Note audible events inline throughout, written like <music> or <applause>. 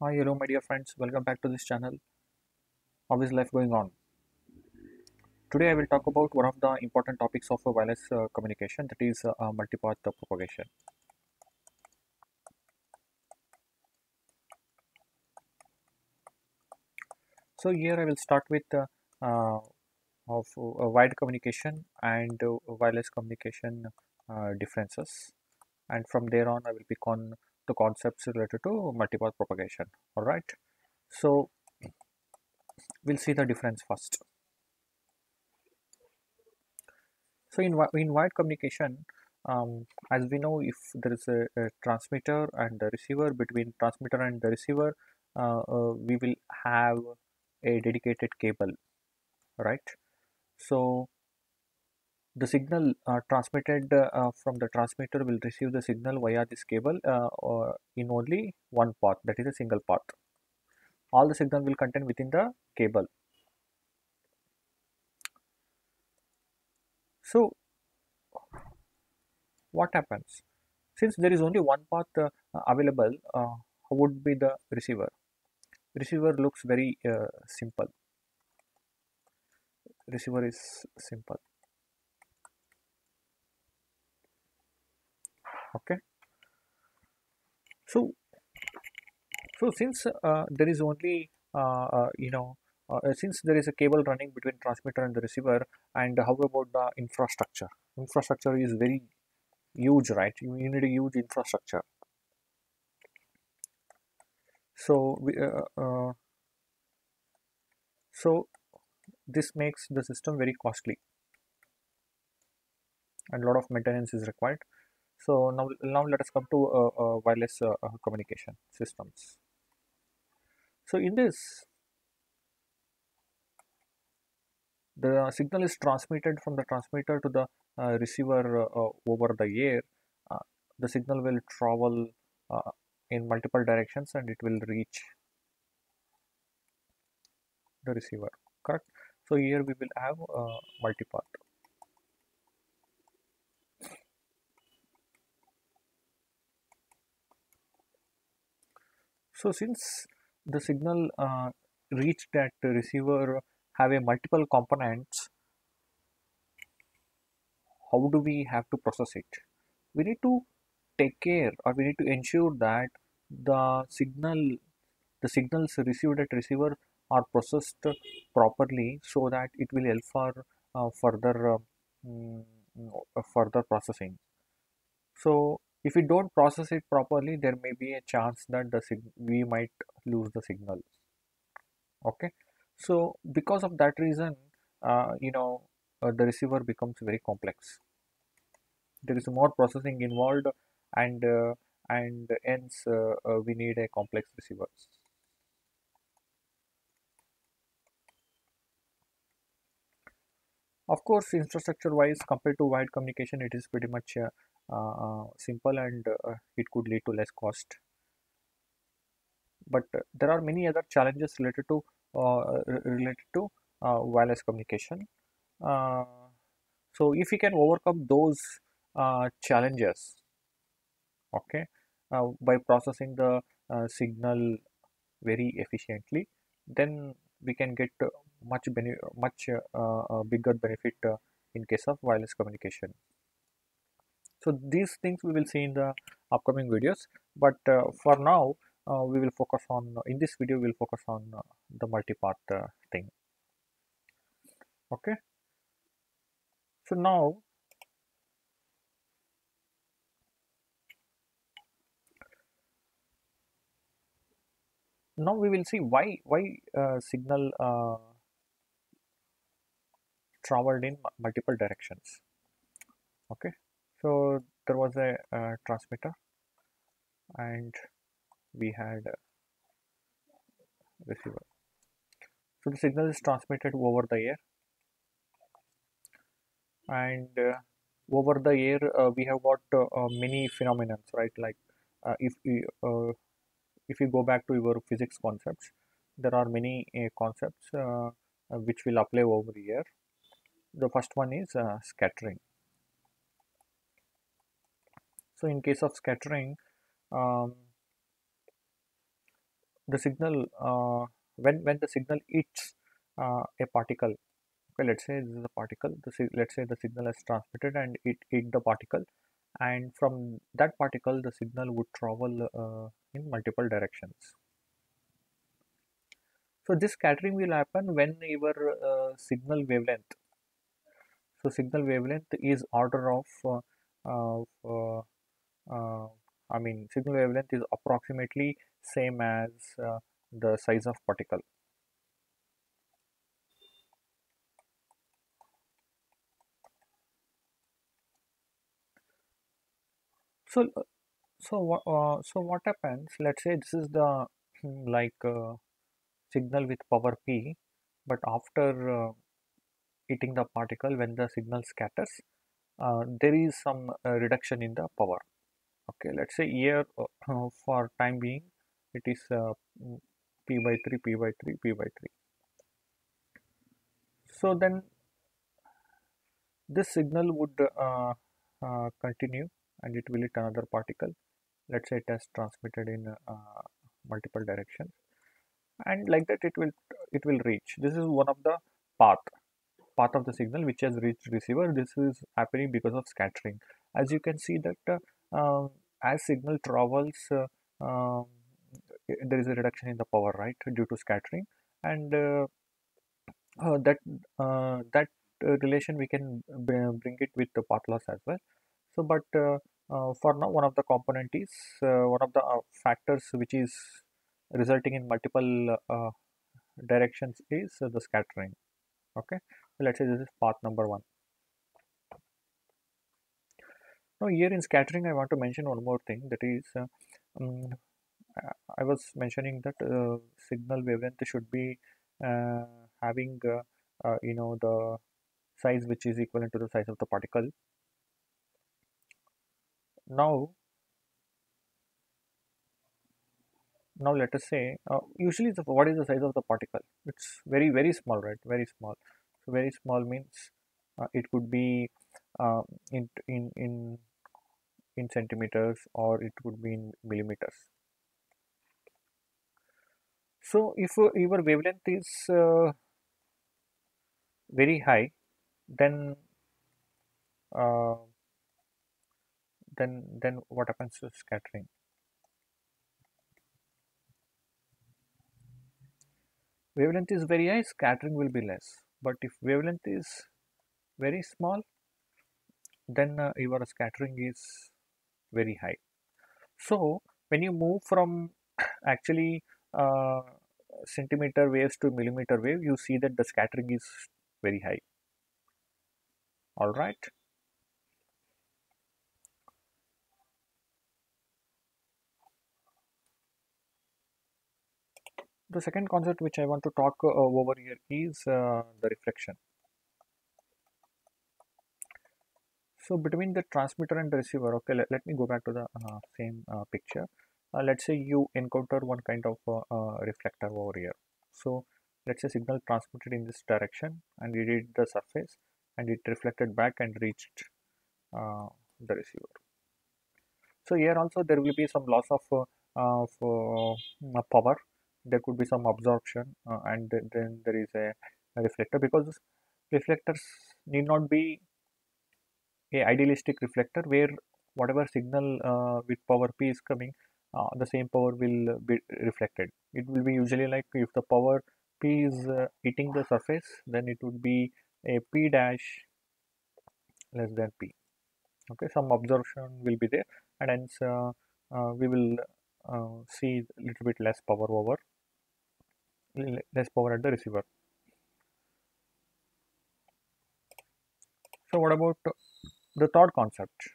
Hi, hello, my dear friends. Welcome back to this channel. How is life going on? Today, I will talk about one of the important topics of wireless uh, communication that is uh, multipath propagation. So, here I will start with uh, uh, of uh, wired communication and uh, wireless communication uh, differences, and from there on, I will pick on the concepts related to multipath propagation. All right. So, we'll see the difference first. So in, in wired communication, um, as we know, if there is a, a transmitter and the receiver, between transmitter and the receiver, uh, uh, we will have a dedicated cable, right? So the signal uh, transmitted uh, from the transmitter will receive the signal via this cable uh, in only one path, that is a single path. All the signal will contain within the cable. So what happens? Since there is only one path uh, available, uh, would be the receiver? Receiver looks very uh, simple. Receiver is simple. Okay. So, so since uh, there is only uh, uh, you know uh, since there is a cable running between transmitter and the receiver, and how about the infrastructure? Infrastructure is very huge, right? You, need a huge infrastructure. So we, so this makes the system very costly and a lot of maintenance is required. So now, now let us come to uh, uh, wireless uh, uh, communication systems. So in this, the signal is transmitted from the transmitter to the uh, receiver uh, over the air. Uh, the signal will travel in multiple directions and it will reach the receiver. Correct. So here we will have multipath. So since the signal uh, reached that receiver have a multiple components, how do we have to process it? We need to take care or we need to ensure that the signal, the signals received at receiver are processed properly so that it will help for uh, further uh, further processing. So if we don't process it properly, there may be a chance that the we might lose the signal. Okay, so because of that reason, uh, you know, uh, the receiver becomes very complex. There is more processing involved, and uh, and hence uh, uh, we need a complex receiver. Of course, infrastructure wise, compared to wired communication, it is pretty much uh, simple and uh, it could lead to less cost. But uh, there are many other challenges related to uh, related to uh, wireless communication. Uh, so if we can overcome those uh, challenges, okay, uh, by processing the uh, signal very efficiently, then we can get uh, much much uh, uh, bigger benefit uh, in case of wireless communication. So these things we will see in the upcoming videos. But uh, for now, uh, we will focus on in this video. We will focus on uh, the multipath uh, thing. Okay. So now now we will see why why uh, signal uh, traveled in multiple directions okay so there was a uh, transmitter and we had a receiver. So the signal is transmitted over the air and uh, over the air uh, we have got uh, uh, many phenomena right? Like if we if you go back to your physics concepts there are many concepts which will apply over here the first one is scattering so in case of scattering um, the signal uh, when when the signal hits uh, a particle okay let's say this is a particle the, let's say the signal is transmitted and it hit the particle and from that particle the signal would travel uh, in multiple directions. So this scattering will happen when your uh, signal wavelength so signal wavelength is order of uh, uh, uh, I mean signal wavelength is approximately same as uh, the size of particle. So uh, so uh, so what happens let's say this is the hmm, like uh, signal with power p but after uh, hitting the particle when the signal scatters uh, there is some uh, reduction in the power okay let's say here for time being it is mm, p by 3 p by 3 p by 3 so then this signal would continue and it will hit another particle. Let's say it has transmitted in uh, multiple directions. And like that it will it will reach. This is one of the path path of the signal which has reached receiver. This is happening because of scattering. As you can see that uh, um, as signal travels uh, um, there is a reduction in the power right due to scattering. And uh, uh that that relation we can bring it with the path loss as well. So but for now one of the component is one of the factors which is resulting in multiple directions is the scattering. Okay? So let's say this is path number one now here in scattering I want to mention one more thing. That is uh, um, I was mentioning that uh, signal wavelength should be uh, having you know the size which is equivalent to the size of the particle. Now now let us say uh, usually the, what is the size of the particle? It's very very small right? Very small. So very small means uh, it could be uh, in in in in centimeters or it would be in millimeters. So if uh, your wavelength is uh, very high then uh, then then what happens to scattering? Wavelength is very high scattering will be less. But if wavelength is very small then uh, your scattering is very high. So when you move from <clears throat> actually uh, centimeter waves to millimeter wave you see that the scattering is very high. All right? The second concept which I want to talk uh, over here is uh, the reflection. So between the transmitter and the receiver, okay, let, let me go back to the uh, same uh, picture. Uh, let's say you encounter one kind of uh, reflector over here. So let's say signal transmitted in this direction and it hit the surface and it reflected back and reached the receiver. So here also there will be some loss of, of power there could be some absorption uh, and then there is a, a, reflector because reflectors need not be a idealistic reflector where whatever signal uh, with power p is coming uh, the same power will be reflected it will be usually like if the power p is uh, hitting the surface then it would be a p dash less than p okay some absorption will be there and hence uh, uh, we will uh, see a little bit less power over less power at the receiver. So what about the third concept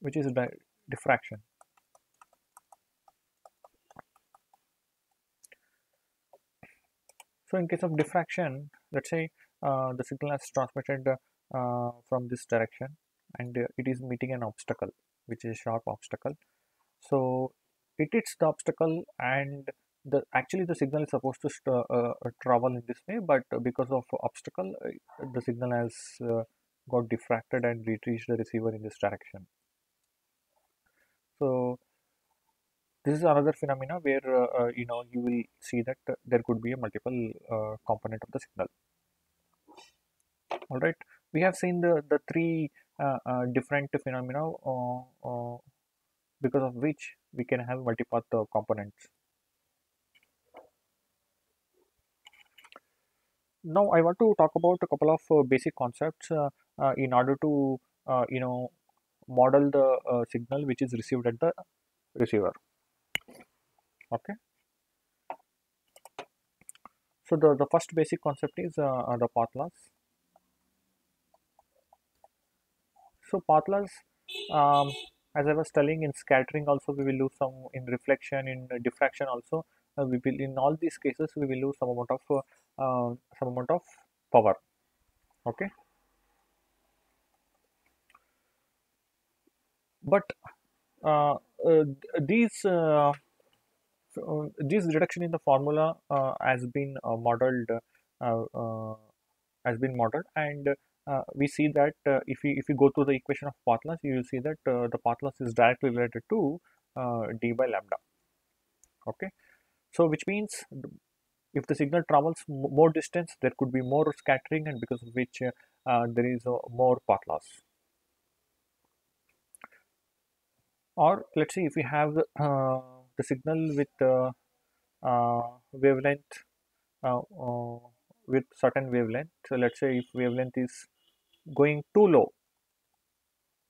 which is diffraction. So in case of diffraction, let's say uh, the signal is transmitted uh, from this direction and uh, it is meeting an obstacle which is a sharp obstacle. So it hits the obstacle and the actually the signal is supposed to uh, uh, travel in this way but because of obstacle uh, the signal has got diffracted and reached the receiver in this direction. So this is another phenomena where uh, uh, you know you will see that uh, there could be a multiple uh, component of the signal. All right we have seen the the three uh, different phenomena because of which we can have multipath components. Now i want to talk about a couple of basic concepts in order to you know model the signal which is received at the receiver. Okay? So the, the first basic concept is uh, uh, the path loss so path loss um, as I was telling in scattering also we will lose some in reflection in diffraction also uh, we will in all these cases we will lose some amount of uh, uh some amount of power. Okay but uh, uh, these uh, this reduction in the formula uh, has been uh, modeled has been modeled. And we see that if we if we go through the equation of path loss you will see that the path loss is directly related to d by lambda. Okay? So which means if the signal travels more distance there could be more scattering and because of which uh, there is uh, more path loss or let's say if we have uh, the signal with uh, uh, wavelength uh, with certain wavelength. So let's say if wavelength is going too low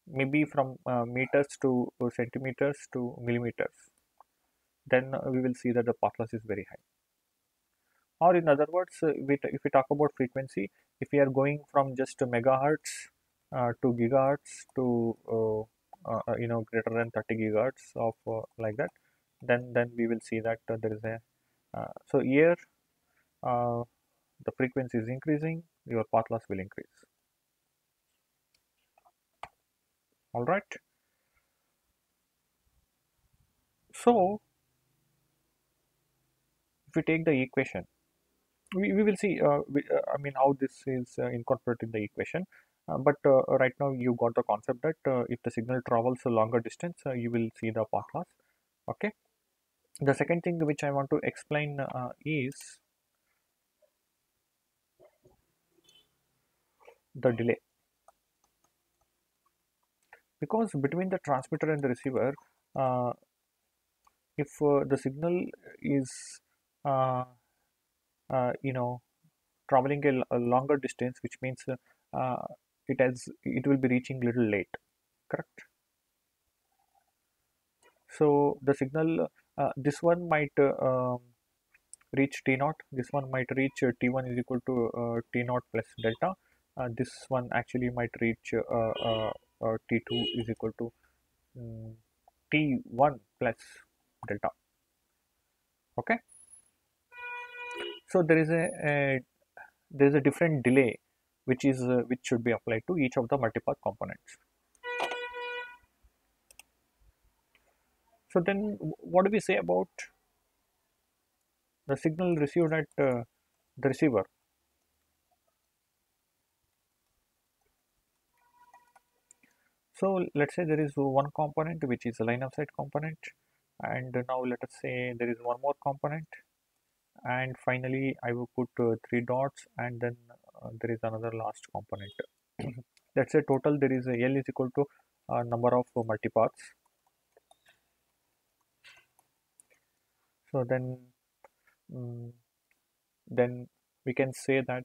maybe from meters to centimeters to millimeters then we will see that the path loss is very high. Or in other words if we talk about frequency if we are going from just megahertz uh, to gigahertz to uh, uh, you know greater than 30 gigahertz of like that then then we will see that uh, there is a uh, so here uh, the frequency is increasing your path loss will increase. All right. So if we take the equation we, we will see uh, we, uh, i mean how this is uh, incorporated in the equation but right now you got the concept that if the signal travels a longer distance you will see the path loss okay? The second thing which I want to explain uh, is the delay. Because between the transmitter and the receiver uh, if uh, the signal is uh, uh, you know traveling a, a, longer distance which means uh, it has it will be reaching little late correct so the signal uh, this one might uh, um, reach T naught, this one might reach uh, T1 is equal to T naught plus delta, this one actually might reach T2 is equal to um, T1 plus delta. Okay. So there is a, a there is a different delay which is uh, which should be applied to each of the multipath components. So then what do we say about the signal received at uh, the receiver? So let's say there is one component which is a line of sight component and now let us say there is one more component and finally I will put uh, three dots and then there is another last component. <clears throat> let's say total there is a L is equal to uh, number of multipaths so then um, then we can say that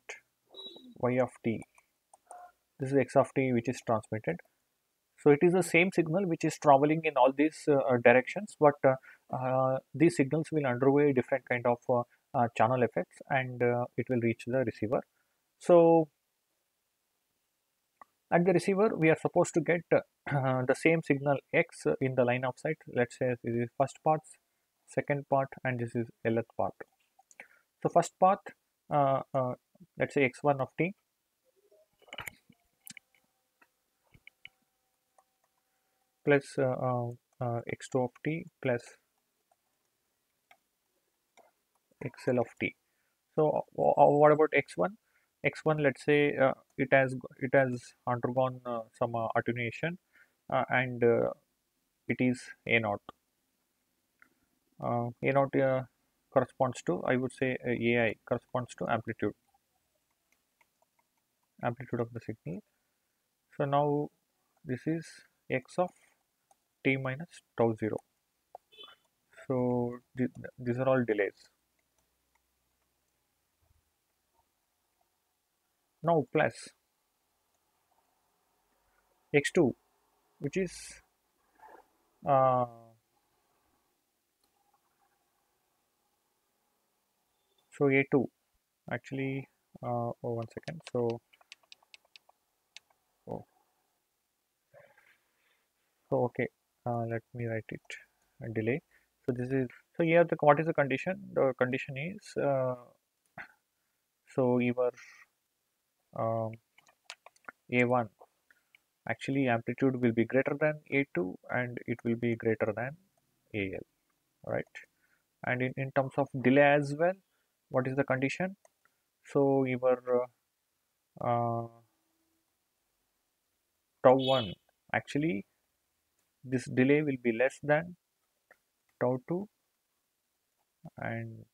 y of t this is x of t which is transmitted. So it is the same signal which is traveling in all these uh, uh directions but uh, uh, these signals will undergo a different kind of uh, uh, channel effects and it will reach the receiver so at the receiver we are supposed to get the same signal x in the line of sight. Let's say this is first path second part and this is lth part. So first path uh, uh, let's say x1 of t. Plus uh, uh, uh x2 of t plus xl of t. So uh, what about x1 x1 let's say it has it has undergone some attenuation and it is a naught. Uh, a naught uh, corresponds to I would say uh, AI corresponds to amplitude. Amplitude of the signal. So now this is x of t minus tau 0 so th these are all delays now plus. X2 which is uh, so a2 actually uh, oh one second. So oh. So okay uh, let me write it a delay. So this is so here the what is the condition? The condition is uh, so your um, a1 actually amplitude will be greater than a2 and it will be greater than al right and in, in terms of delay as well what is the condition? So your uh, uh, tau 1 actually this delay will be less than tau 2 and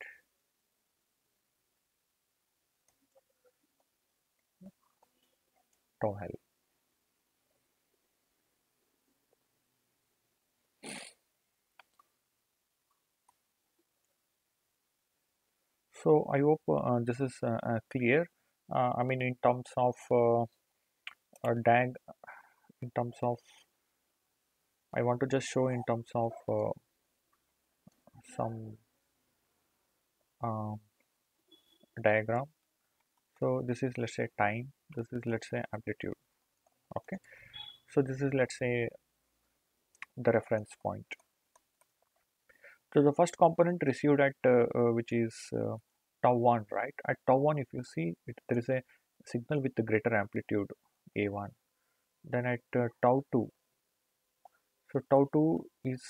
So I hope uh, this is uh, uh clear. Uh, I mean in terms of uh, DAG, in terms of I want to just show in terms of uh, some um, diagram so this is let's say time. This is let's say amplitude. Okay? So this is let's say the reference point. So the first component received at uh, uh, which is uh, tau 1 right? At tau 1 if you see it, there is a signal with the greater amplitude a1 then at uh, tau 2 so tau 2 is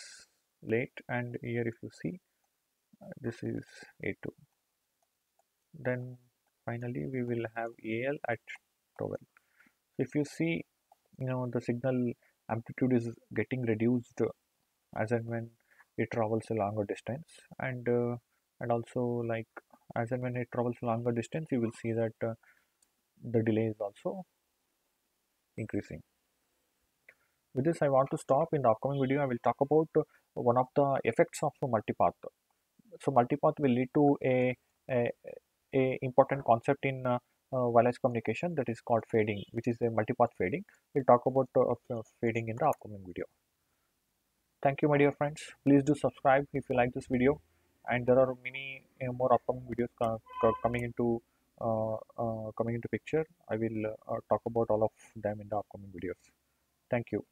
late and here if you see uh, this is a2 then finally we will have al at tau l if you see you know the signal amplitude is getting reduced as and when it travels a longer distance. And uh, and also like as and when it travels longer distance you will see that uh, the delay is also increasing. With this I want to stop in the upcoming video. I will talk about one of the effects of multipath. So multipath will lead to a, a, a important concept in uh, uh, wireless communication that is called fading which is a multipath fading. We'll talk about uh, fading in the upcoming video. Thank you my dear friends. Please do subscribe if you like this video. And there are many uh, more upcoming videos coming into uh, uh, coming into picture. I will talk about all of them in the upcoming videos. Thank you